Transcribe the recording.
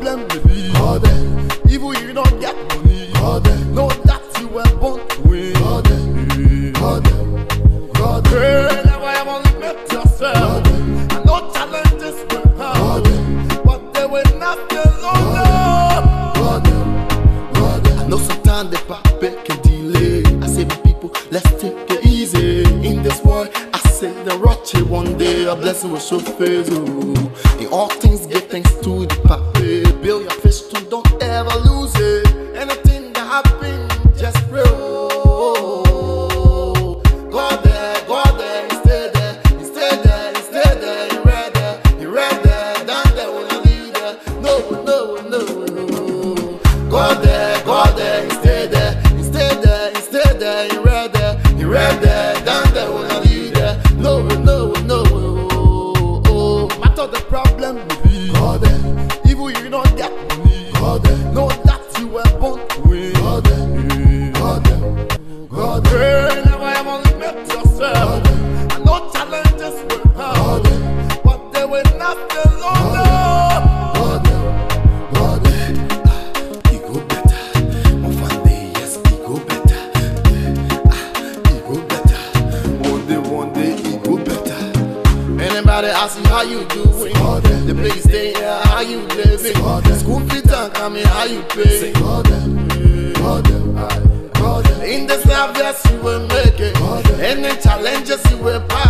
problem with me. God, Even if you don't get money, God, know that you were born to win. God, God, God, hey, never ever limit yourself. And no challenges will come, but they will not be longer. God, God, I know sometimes they pop back and delay. I say, my people, let's take it easy in this world. I say, the wretched one day, a blessing will show face. Ooh. In all things, give thanks to the papa. Build your fish too, don't ever lose it. Anything that happen, just pray. oh. God there, God there, he stay there, he stay there, he stay there, he read there, he read there, down there when I there. No, no, no. God there, there, he stay there, he stay there, he stay there, he read there, he read there, money. Know that you were born to win. God them, God them, God them, Hey, never ever yourself. I know challenges will God come, them, but they will not stay long. God them, God them. He go better. On one day, yes, he go better. Ah, he go better. One day, one day, he go better. Anybody how you doing? God them. The place stay here, how you? God them. School fees and coming, how you pay? In this life, yes, you will make it. Any challenges, you will pass